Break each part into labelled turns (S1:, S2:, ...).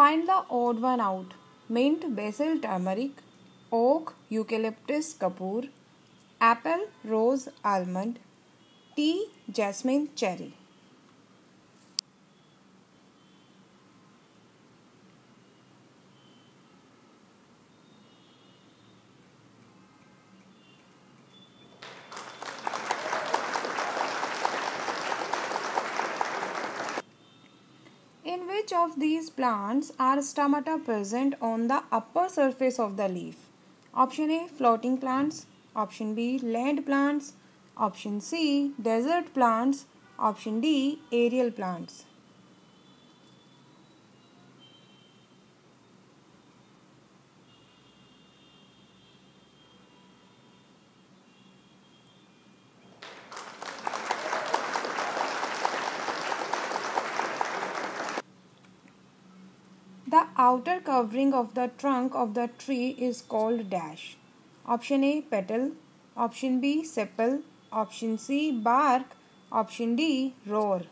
S1: Find the odd one out mint basil turmeric oak eucalyptus Kapoor apple rose almond tea jasmine cherry which of these plants are stomata present on the upper surface of the leaf? Option A floating plants, option B land plants, option C desert plants, option D aerial plants. The outer covering of the trunk of the tree is called dash. Option A petal, option B sepal, option C bark, option D root.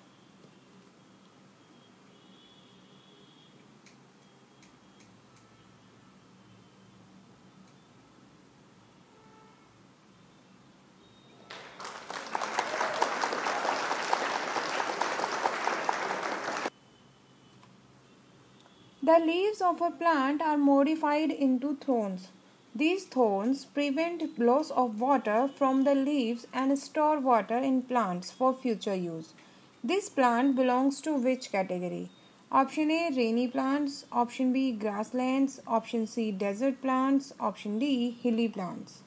S1: The leaves of a plant are modified into thorns. These thorns prevent loss of water from the leaves and store water in plants for future use. This plant belongs to which category? Option A rainy plants, option B grasslands, option C desert plants, option D hilly plants.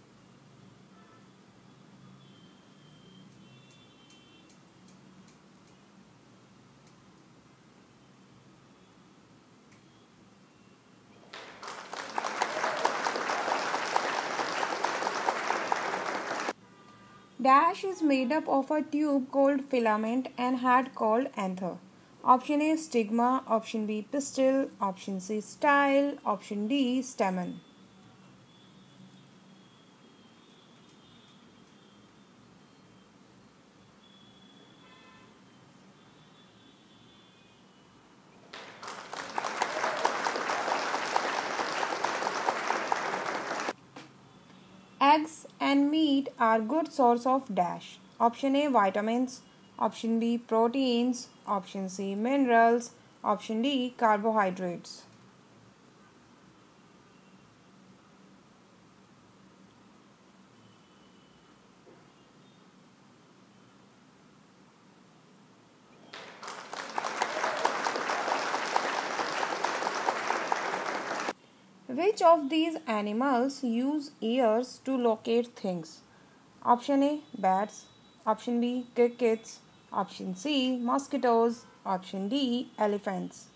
S1: Dash is made up of a tube called filament and head called anther. Option A stigma, option B pistil, option C style, option D stamen. Are good source of dash. Option A vitamins, option B proteins, option C minerals, option D carbohydrates. Which of these animals use ears to locate things? Option A bats, option B crickets, option C mosquitoes, option D elephants.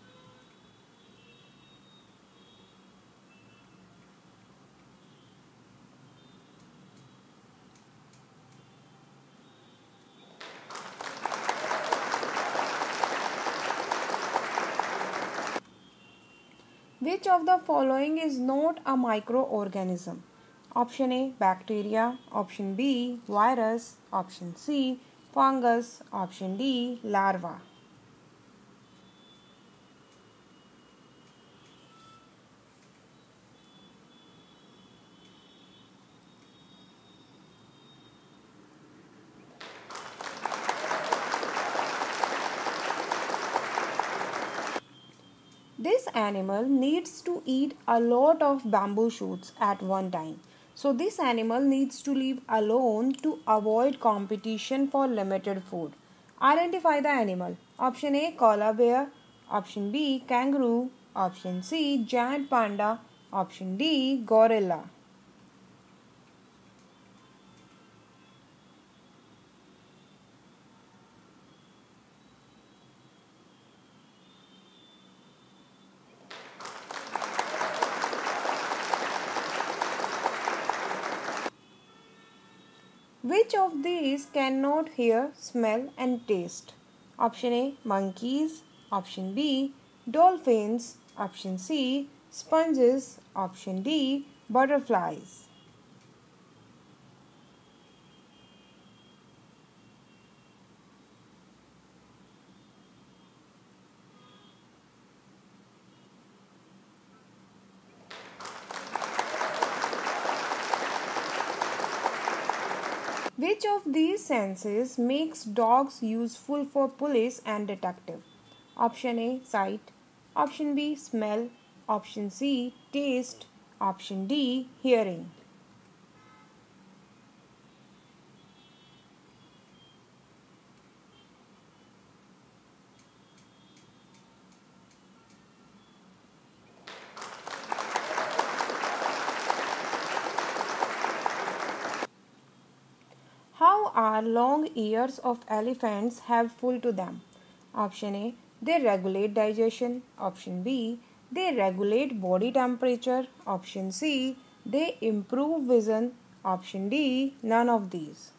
S1: Which of the following is not a microorganism? Option A bacteria, option B virus, option C fungus, option D larva. This animal needs to eat a lot of bamboo shoots at one time. So this animal needs to live alone to avoid competition for limited food. Identify the animal. Option A koala bear, option B kangaroo, option C giant panda, option D gorilla. Which these cannot hear, smell, and taste? Option A monkeys, option B dolphins, option C sponges, option D butterflies. Which of these senses makes dogs useful for police and detective? Option A sight, option B smell, option C taste, option D hearing. How are long ears of elephants helpful to them? Option A. They regulate digestion. Option B. They regulate body temperature. Option C. They improve vision. Option D. None of these.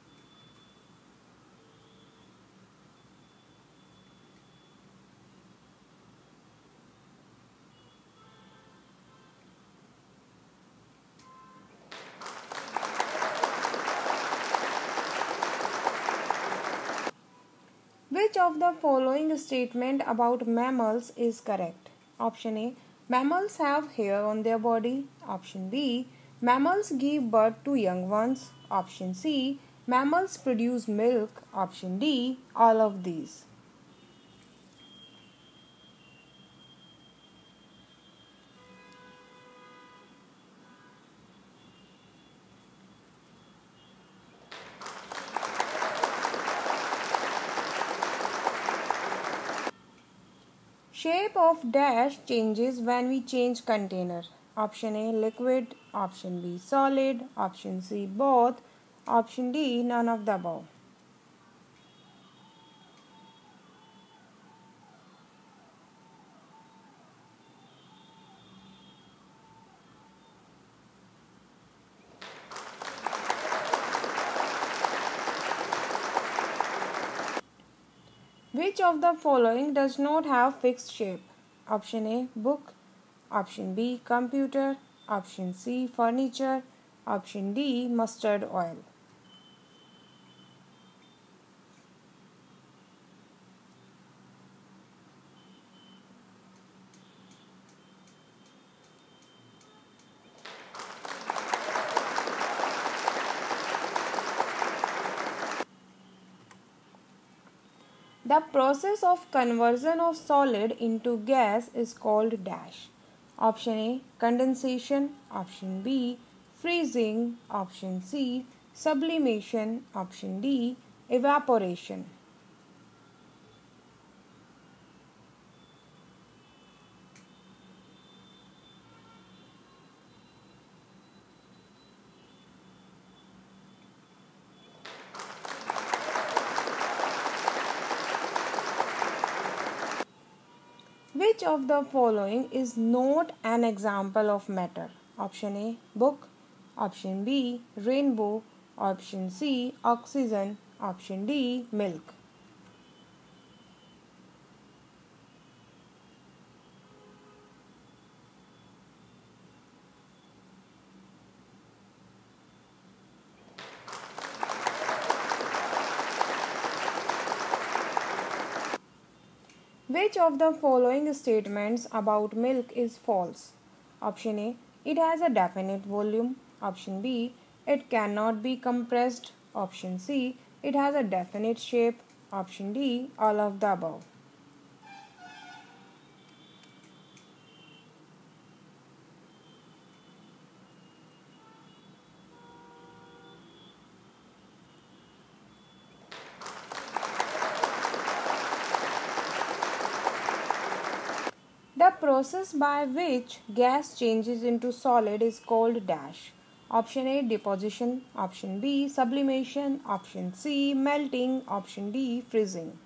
S1: Following statement about mammals is correct? Option A. Mammals have hair on their body. Option B. Mammals give birth to young ones. Option C. Mammals produce milk. Option D. All of these. Shape of dash changes when we change container. Option A liquid, option B solid, option C both, option D none of the above. Which of the following does not have fixed shape? Option A book, option B computer, option C furniture, option D mustard oil. The process of conversion of solid into gas is called dash. Option A condensation, option B freezing, option C sublimation, option D evaporation. Which of the following is not an example of matter? Option A book, option B rainbow, option C oxygen, option D milk. Which of the following statements about milk is false? Option A. It has a definite volume. Option B. It cannot be compressed. Option C. It has a definite shape. Option D. All of the above. The process by which gas changes into solid is called dash. Option A deposition, option B sublimation, option C melting, option D freezing.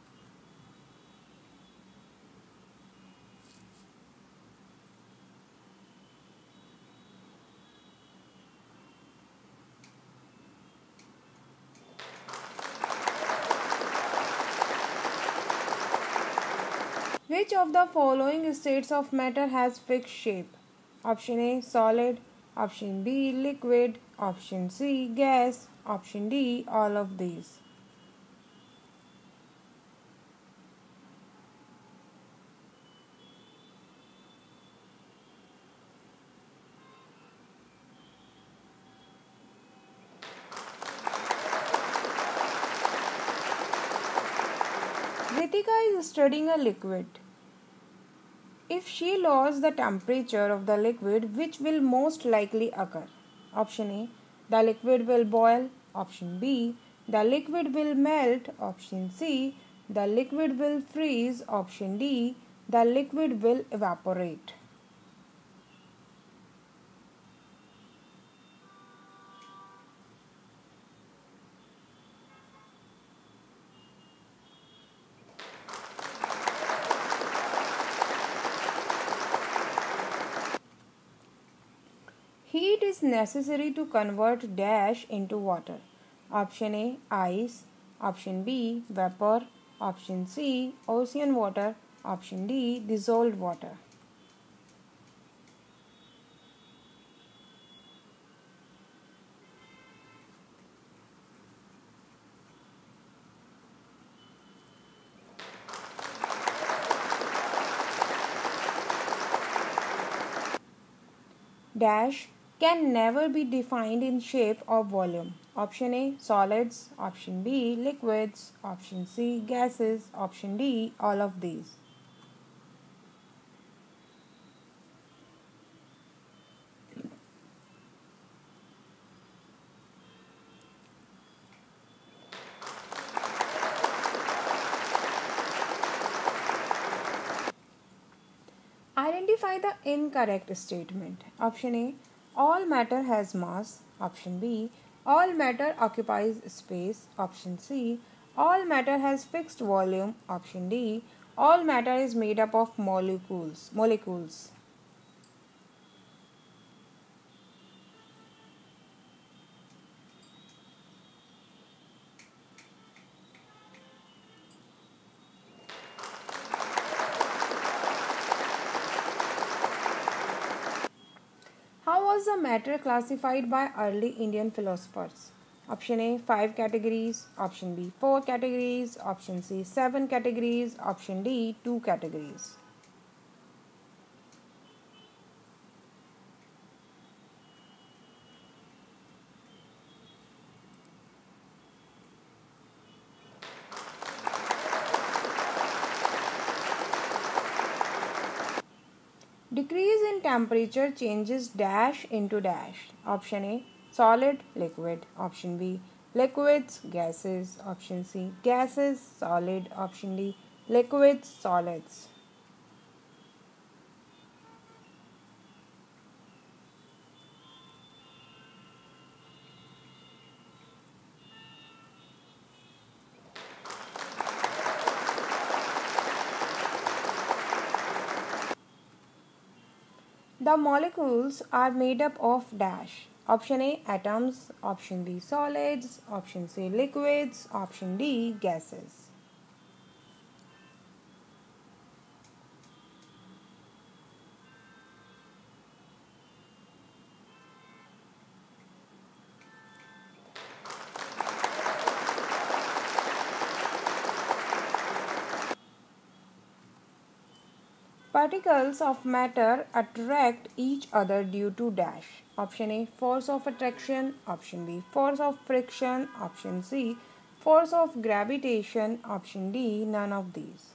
S1: Which of the following states of matter has fixed shape? Option A solid, option B liquid, option C gas, option D all of these. Ritika is studying a liquid. If she lowers the temperature of the liquid, which will most likely occur? Option A. The liquid will boil. Option B. The liquid will melt. Option C. The liquid will freeze. Option D. The liquid will evaporate. Necessary to convert dash into water. Option A ice, option B vapor, option C ocean water, option D dissolved water. Dash can never be defined in shape or volume. Option A solids, option B liquids, option C gases, option D all of these. Identify the incorrect statement. Option A all matter has mass. Option B. All matter occupies space. Option C. All matter has fixed volume. Option D. All matter is made up of molecules. Molecules. Was the matter classified by early Indian philosophers? Option A 5 categories, option B 4 categories, option C 7 categories, option D 2 categories. Decrease in temperature changes dash into dash. Option A solid, liquid. Option B liquids, gases. Option C gases, solid. Option D liquids, solids. The molecules are made up of dash. Option A atoms, option B solids, option C liquids, option D gases. Particles of matter attract each other due to dash. Option A force of attraction, option B force of friction, option C force of gravitation, option D none of these.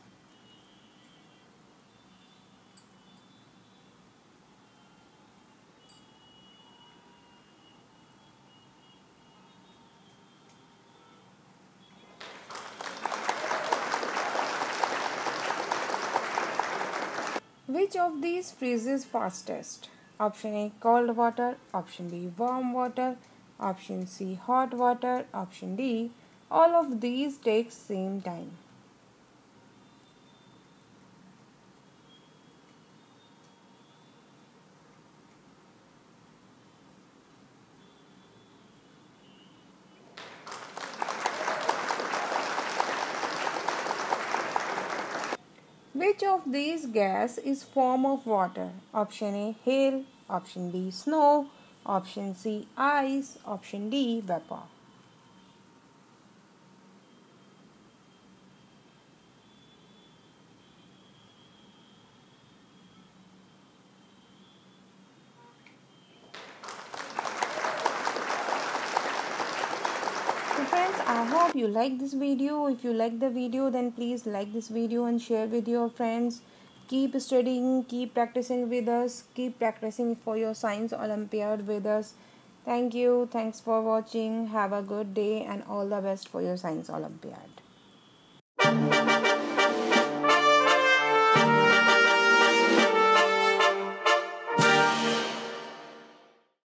S1: Which of these freezes fastest? Option A cold water, option B warm water, option C hot water, option D all of these take same time. Which of these gas is form of water? Option A hail, option B snow, option C ice, option D vapor. So friends, I hope you like this video. If you like the video, then please like this video and share with your friends. Keep studying, keep practicing with us, keep practicing for your science olympiad with us. Thank you. Thanks for watching. Have a good day and all the best for your science olympiad.